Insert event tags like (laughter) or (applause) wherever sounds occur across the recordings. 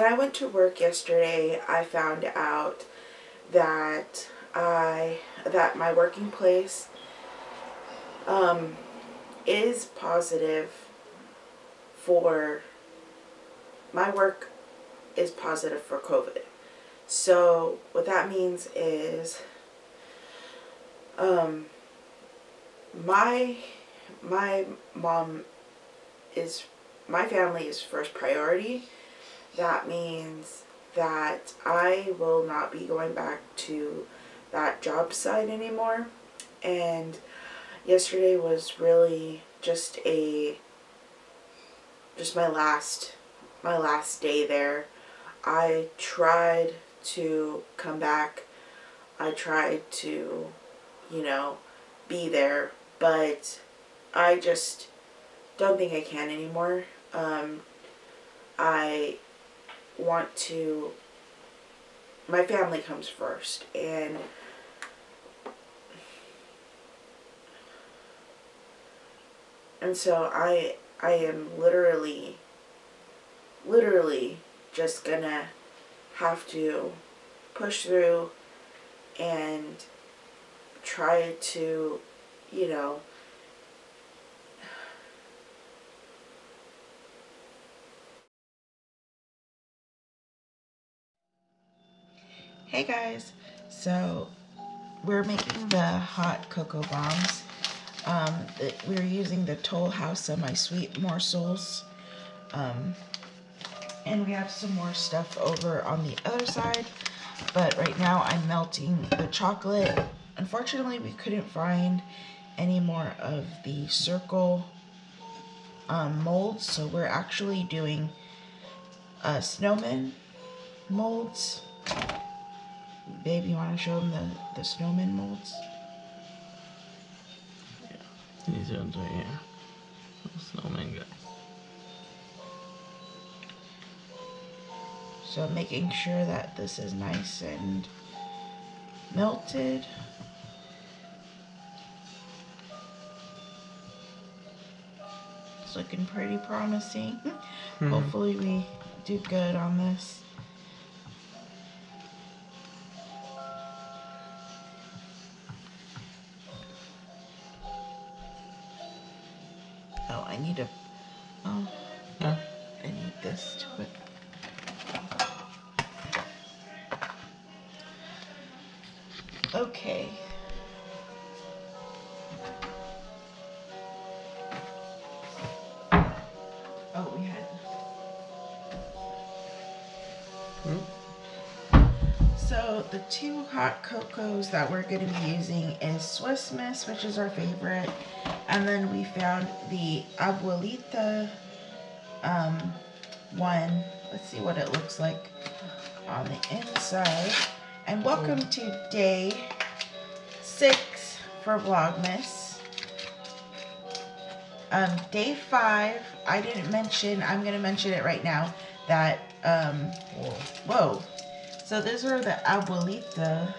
when I went to work yesterday, I found out that I that my working place um, is positive for my work is positive for COVID. So what that means is um, my my mom is my family is first priority. That means that I will not be going back to that job site anymore. And yesterday was really just a just my last my last day there. I tried to come back. I tried to, you know, be there, but I just don't think I can anymore. Um, I want to, my family comes first, and and so I, I am literally, literally just gonna have to push through and try to, you know, Hey guys, so we're making the hot cocoa bombs. Um, we're using the Toll House semi-sweet morsels. Um, and we have some more stuff over on the other side. But right now I'm melting the chocolate. Unfortunately, we couldn't find any more of the circle um, molds. So we're actually doing uh, snowman molds. Babe, you want to show them the, the snowman molds? Yeah, these ones right here. Snowman guy. So making sure that this is nice and melted. It's looking pretty promising. Mm -hmm. Hopefully we do good on this. Need a, oh, yeah. I need this to put Okay. Oh, we had. Hmm? So the two hot cocos that we're going to be using is Swiss Miss, which is our favorite, and then we found the Abuelita um, one. Let's see what it looks like on the inside and welcome to day six for Vlogmas. Um, day five, I didn't mention, I'm going to mention it right now, that, um, whoa. whoa. So these are the Abuelita,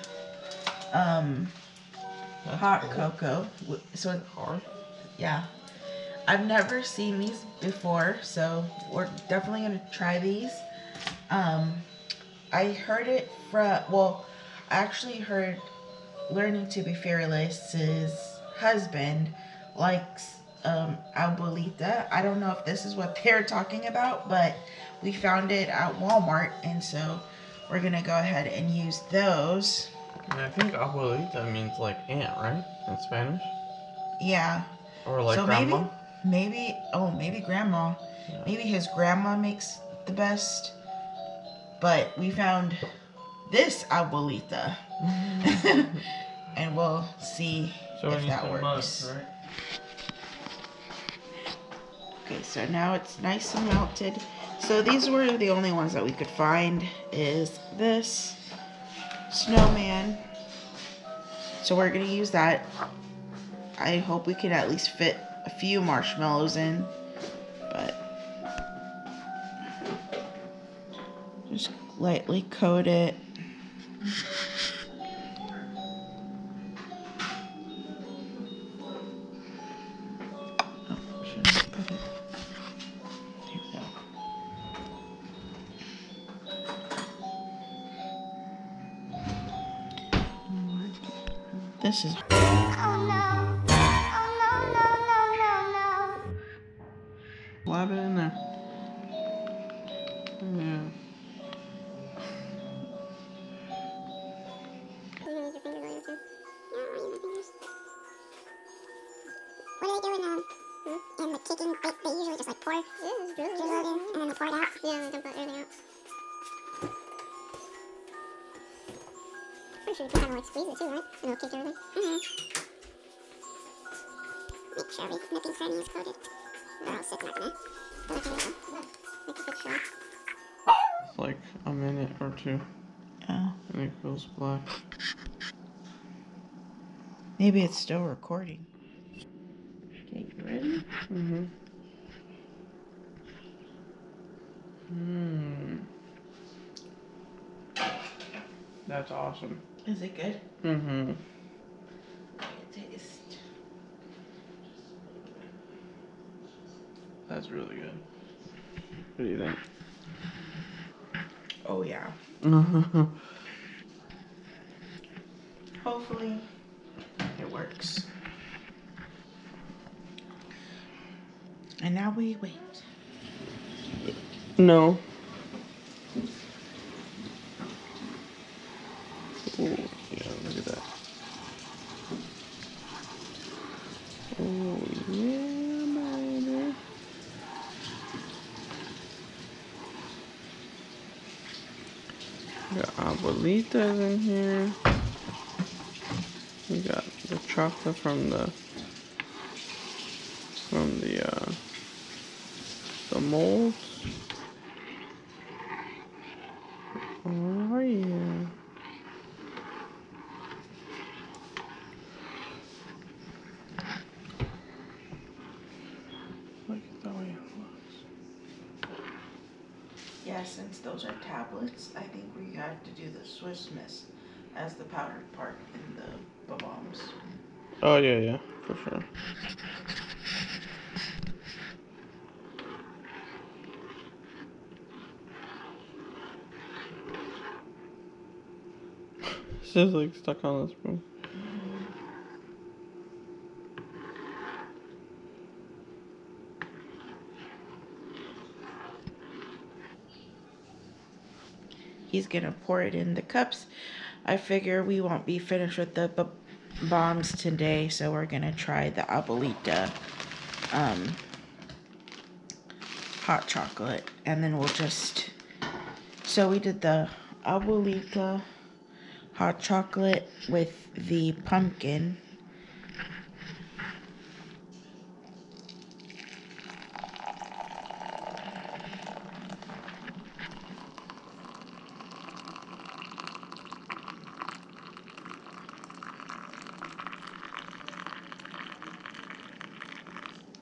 um, hot cocoa. So, hard? Yeah. I've never seen these before, so we're definitely going to try these. Um, I heard it from, well, I actually heard Learning to Be Fearless's husband likes um, Abuelita. I don't know if this is what (laughs) they're talking about, but we found it at Walmart, and so we're going to go ahead and use those. I think Abuelita means like aunt, right? In Spanish? Yeah. Or like so grandma? Maybe, maybe, oh, maybe grandma. Yeah. Maybe his grandma makes the best but we found this abuelita. (laughs) and we'll see so if that works. right? Okay, so now it's nice and melted. So these were the only ones that we could find is this snowman. So we're going to use that. I hope we can at least fit a few marshmallows in. But just lightly coat it. this is in the chicken? They, they usually just like pour yeah, just drizzle it in and then they pour it out. Yeah, and then dump everything out. Pretty sure you can kind of like squeeze it too, right? And it'll kick everything. Mm-hmm. Make sure every nook and cranny is coated. Or else it's not gonna. Look at it. Make a good. It's like a minute or two Oh, and it goes black. maybe it's still recording. Okay, you ready? Mm-hmm. Hmm. That's awesome. Is it good? Mm-hmm. Taste. That's really good. What do you think? Oh yeah. Mm-hmm. Hopefully, it works. And now we wait. No. Ooh, yeah, look at that. Oh, yeah, baby. Got abuelitas in here. We got the chocolate from the from the uh the molds. Oh yeah. Look at the way it looks. Yeah, since those are tablets, I think we have to do the Swiss Miss as the powdered part in the bombs. Oh yeah, yeah, for sure. It's just like stuck on this spoon. He's gonna pour it in the cups. I figure we won't be finished with the bombs today, so we're gonna try the abuelita um, hot chocolate, and then we'll just. So we did the abuelita hot chocolate with the pumpkin.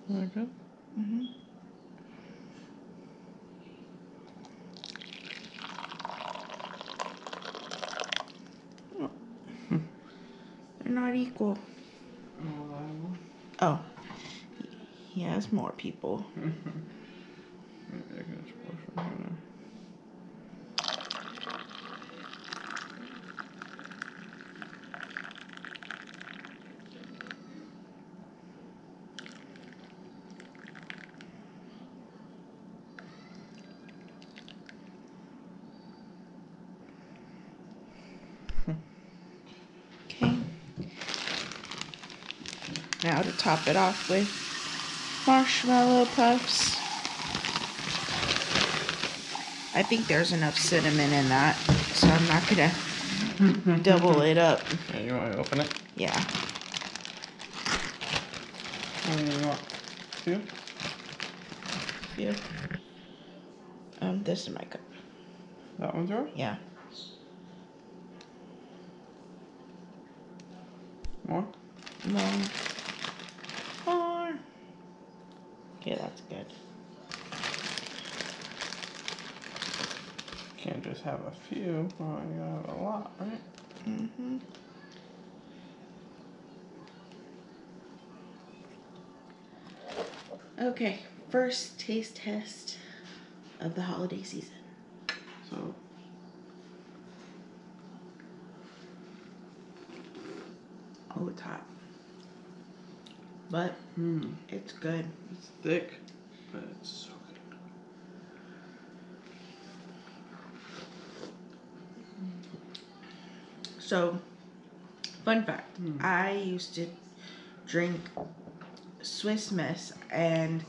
Very good. They're not equal. Oh, he has more people. (laughs) Now to top it off with marshmallow puffs. I think there's enough cinnamon in that, so I'm not gonna (laughs) double it up. Yeah, you want to open it? Yeah. Do you want? Two? Yeah. Um, this is my cup. That one's yours? Yeah. More. More. Okay, that's good. Can't just have a few. Oh, you have a lot, right? Mm-hmm. Okay, first taste test of the holiday season. So. Oh, it's hot. But Mm. it's good. It's thick, but it's so fun fact Hmm. I used to drink Swiss Miss and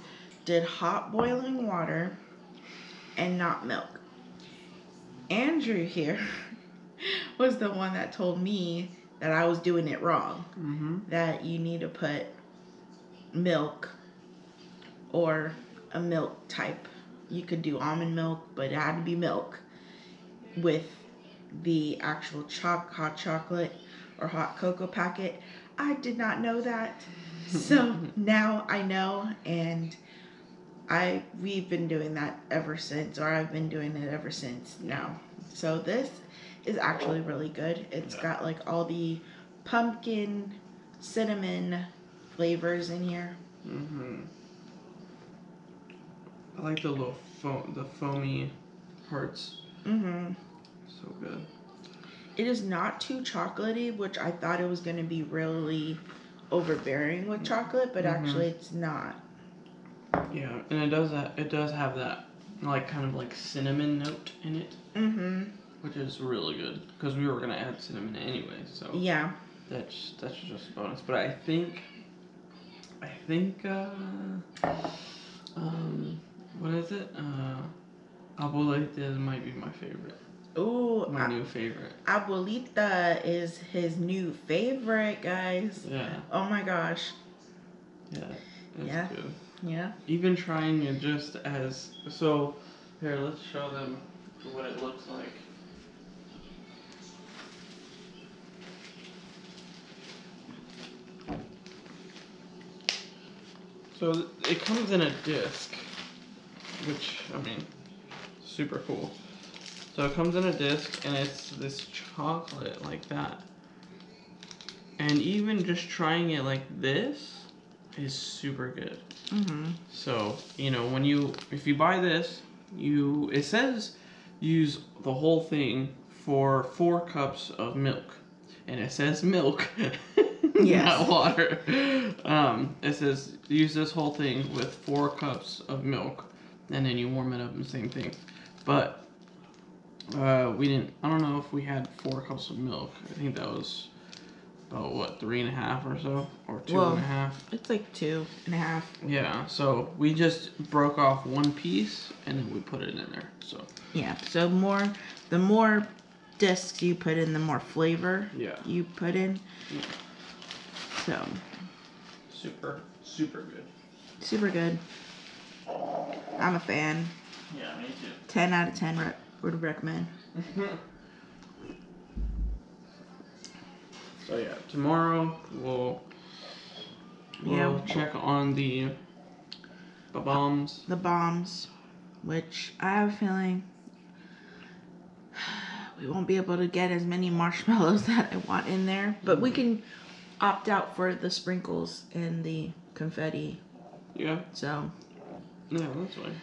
did hot boiling water and not milk. Andrew here (laughs) was the one that told me that I was doing it wrong. Mm-hmm. That you need to put milk or a milk type. You could do almond milk, but it had to be milk with the actual choc hot chocolate or hot cocoa packet. I did not know that. So (laughs) now I know and I we've been doing that ever since or I've been doing it ever since now. So this is actually really good. It's got like all the pumpkin, cinnamon flavors in here. Mm-hmm. I like the little foam, the foamy parts. Mhm. So good. It is not too chocolatey, which I thought it was going to be really overbearing with chocolate, but Mhm. actually it's not. Yeah, and it does that. It does have that like kind of like cinnamon note in it, Mhm. which is really good because we were gonna add cinnamon anyway. So Yeah. that's that's just a bonus. But I think, I think, uh, um, what is it? Uh, abuelita might be my favorite. Ooh, My new favorite. Abuelita is his new favorite, guys. Yeah, Oh my gosh. yeah, Yeah. good. Yeah. Even trying it just as so. Here, let's show them what it looks like. So it comes in a disc, which I mean, super cool. So it comes in a disc, and it's this chocolate like that. And even just trying it like this is super good. Mhm. So, you know, when you if you buy this, you it says use the whole thing for 4 cups of milk. And it says milk. (laughs) Yes. Not water. Um, it says use this whole thing with 4 cups of milk and then you warm it up and same thing. But uh, we didn't I don't know if we had 4 cups of milk. I think that was about what, three and a half or so? Or two Well- and a half. It's like two and a half. Yeah, so we just broke off one piece and then we put it in there. So Yeah. So more, the more discs you put in, the more flavor yeah, you put in. Yeah. So super, super good. super good. I'm a fan. Yeah, me too. Ten out of ten re- would recommend. (laughs) so yeah, tomorrow we'll we'll Yeah. check on the the bombs. the bombs, which I have a feeling we won't be able to get as many marshmallows (laughs) that I want in there, but we mm. can opt out for the sprinkles and the confetti. Yeah, So, yeah, that's fine.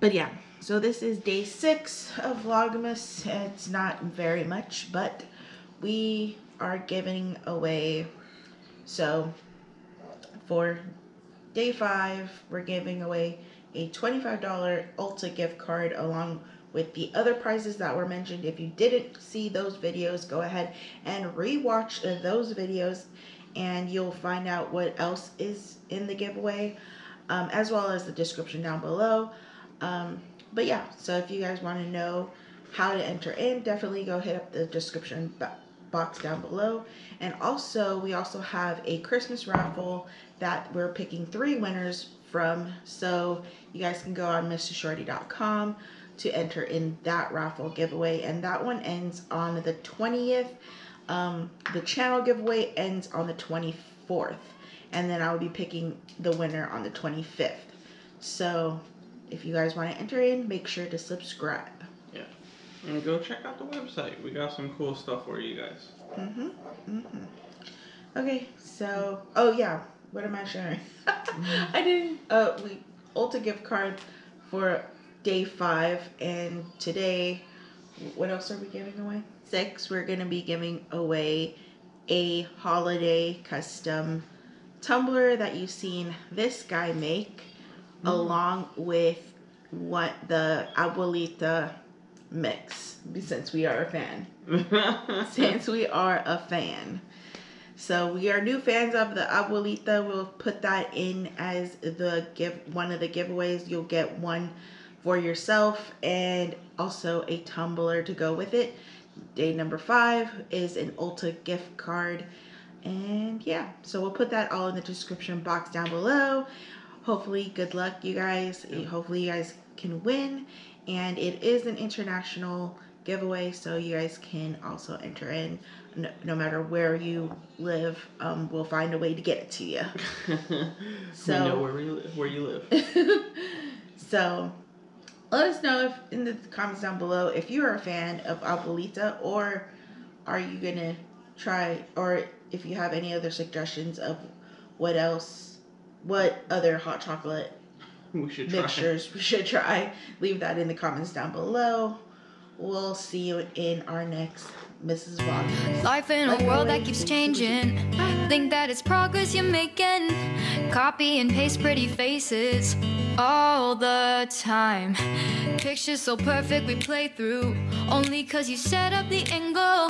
But yeah, so this is day six of Vlogmas. It's not very much, but we are giving away. So, for day five, we're giving away a $25 Ulta gift card along with the other prizes that were mentioned. If you didn't see those videos, go ahead and rewatch those videos and you'll find out what else is in the giveaway um, as well as the description down below. Um, but yeah, so if you guys want to know how to enter in, definitely go hit up the description box down below. And also, we also have a Christmas raffle that we're picking three winners from. So you guys can go on MrsShorty.com to enter in that raffle giveaway. And that one ends on the 20th. Um, the channel giveaway ends on the 24th. And then I will be picking the winner on the 25th. So if you guys want to enter in, make sure to subscribe. Yeah. And go check out the website. We got some cool stuff for you guys. Mm-hmm. Mm-hmm. Okay, so oh yeah, what am I sharing? (laughs) I didn't. Uh, we Ulta gift card for day five, and today, what else are we giving away? Six. We're gonna be giving away a holiday custom tumbler that you've seen this guy make, Mm-hmm. along with what the abuelita mix, since we are a fan. (laughs) since we are a fan. So we are new fans of the abuelita. We'll put that in as the give one of the giveaways. You'll get one for yourself and also a tumbler to go with it. Day number five is an Ulta gift card. And yeah, so we'll put that all in the description box down below. Hopefully, good luck, you guys. Hopefully, you guys can win. And it is an international giveaway, so you guys can also enter in. No, no matter where you live, um, we'll find a way to get it to you. (laughs) so we know where, you live, where you live. so let us know if in the comments down below if you are a fan of Abuelita or are you gonna try or if you have any other suggestions of what else what other hot chocolate we should mixtures try. we should try leave that in the comments down below we'll see you in our next Mrs. Vlog. Life in a world that keeps changing. Think that it's progress you're making. Copy and paste pretty faces all the time. Pictures so perfect we play through. Only cause you set up the angle.